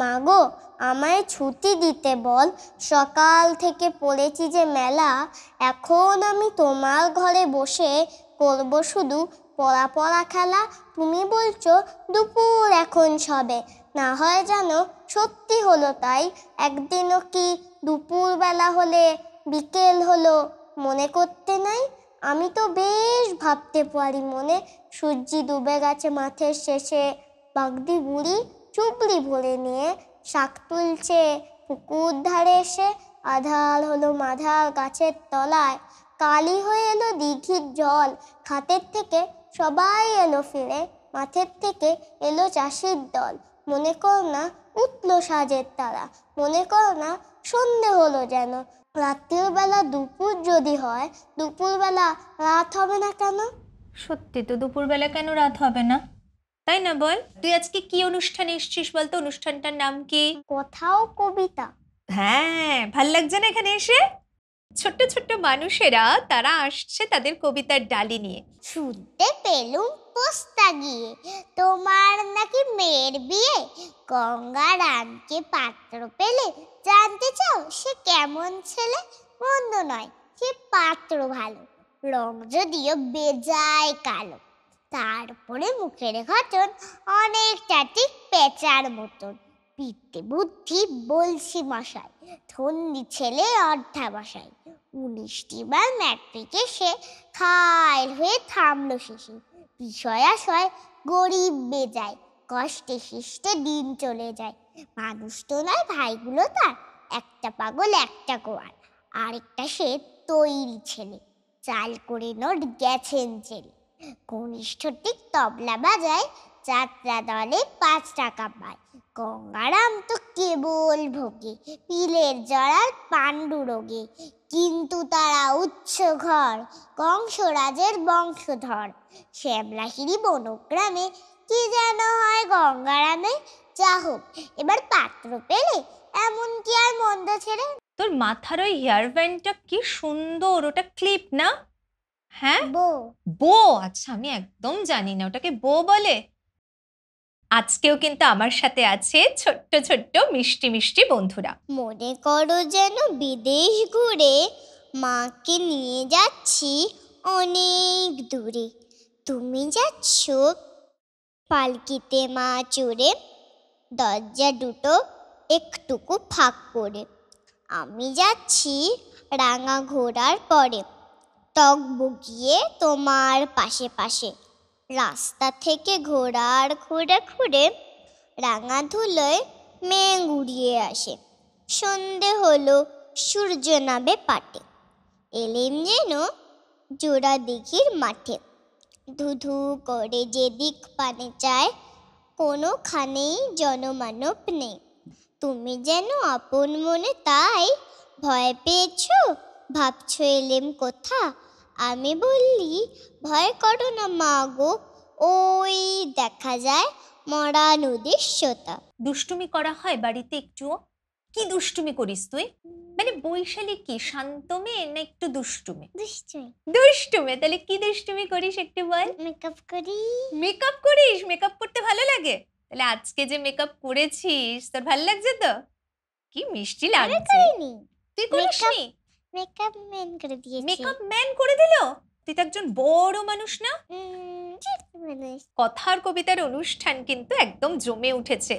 মাগো, আমায় ছুটি দিতে বল। সকাল থেকে পড়েছি যে মেলা, এখন আমি তোমার ঘরে বসে করব শুধু পড়া পড়া খেলা। তুমি বলছো, দুপুর এখন সবে। না হয় যেন সত্যি হলো তাই। একদিনও কি দুপুর বেলা হলে বিকেল হলো মনে করতে নাই? আমি তো বেশ ভাবতে পারি মনে। সূর্যি ডুবে গেছে মাঠের শেষে, বাগদি বুড়ি। চুবড়ি ভরে নিয়ে শাক তুলছে। পুকুর ধারে এসে আধার হলো মাধার গাছের তলায়। কালি হয়ে এলো দীঘির জল। খাতের থেকে সবাই এলো ফিরে। মাঠের থেকে এলো চাষির দল। মনে কর না উঠল সাজের তারা। মনে কর না সন্ধে হলো যেন। রাত্রির বেলা দুপুর যদি হয়, দুপুরবেলা রাত হবে না কেন? সত্যি তো দুপুরবেলা কেন রাত হবে না? তাই না বল? তুই আজকে কি অনুষ্ঠানে এসছিস বলতো? অনুষ্ঠানটার নাম কি? কোথাও কবিতা। হ্যাঁ ভালো লাগছে না এখানে এসে? ছোট্ট ছোট্ট মানুষেরা তারা আসছে তাদের কবিতার ডালি নিয়ে। শুনতে পেলুম পোস্তা গিয়ে। তোমার নাকি মেয়ের বিয়ে? গঙ্গা রামকে পাত্র পেলে জানতে চাও সে কেমন ছেলে? মন্দ নয় সে পাত্র ভালো। রং যদিও বেজায় কালো। তারপরে মুখের ঘটন অনেকটা ঠিক পেঁচার মতন। পিঠে বুদ্ধি বলছি মশাই ধন্যি ছেলে অর্ধাবসাই উনিশটি বার ম্যাট্রিকে সে খাইল হয়ে থামলো শেষে। বিষয় আশয় গরিব বেজায়, কষ্টে শিষ্টে দিন চলে যায়। মানুষ তো নয়, ভাইগুলো তার। একটা পাগল, একটা গোয়াল। আরেকটা সে তৈরি ছেলে। চাল করে নোট গেছেন ছেলে কনিষ্ঠ ঠিক তবলা বাজায়, যাত্রা দলে পাঁচ টাকা পায়। গঙ্গারাম তো কেবল ভোগে, পিলের জড়ার পাণ্ডু রোগে। কিন্তু তারা উচ্চ ঘর, কংসরাজের বংশধর। শ্যামলাহিরি বনগ্রামে কি যেন হয় গঙ্গারামে? যা হোক, এবার পাত্র পেলে এমন কি আর মন্দ ছেড়ে? তোর মাথার ওই হেয়ার ব্যান্ডটা কি সুন্দর, ওটা ক্লিপ না? হ্যাঁ? বউ বো? আচ্ছা আমি একদম জানি না ওটাকে বো বলে। আজকেও কিন্তু আমার সাথে আছে ছোট্ট ছোট্ট মিষ্টি মিষ্টি বন্ধুরা। মনে করো যেন বিদেশ ঘুরে মাকে নিয়ে যাচ্ছি অনেক দূরে। তুমি যাচ্ছ পালকিতে মা চড়ে দরজা দুটো একটুকু ফাঁক করে। আমি যাচ্ছি রাঙা ঘোড়ার পরে। টক বুকিয়ে তোমার পাশে পাশে। রাস্তা থেকে ঘোড়ার ঘুরে ঘুরে রাঙা ধুলোয় মেঘ উড়িয়ে আসে। সন্ধে হলো, সূর্য নাবে পাটে। এলেন যেন জোড়া দিঘির মাঠে। ধুধু করে যেদিক পানে চায়, কোনোখানেই জনমানব নেই। তুমি যেন আপন মনে তাই ভয় পেয়েছ, ভাবছ এলেম কোথা আমি বললি ভয় করো না মা গো। ওই দেখা যায় মরা নদীর শ্রোতা দুষ্টুমি করা হয় বাড়িতে একটুও? কি দুষ্টুমি করিস তুই? মানে বৈশালী কি শান্ত মেয়ে না একটু দুষ্টুমি? দুষ্টুমে। তাহলে কি দুষ্টুমি করিস একটু বল? মেকআপ করি। মেকআপ করিস? মেকআপ করতে ভালো লাগে? তাহলে আজকে যে মেকআপ করেছিস তোর ভালো লাগছে তো? কি মিষ্টি লাগছে। তুই করিসনি? মেকআপ ম্যান করে দিয়েছি। মেকআপ ম্যান করে দিল? তুই তো একজন বড় মানুষ না? কথার কবিতার অনুষ্ঠান কিন্তু একদম জমে উঠেছে।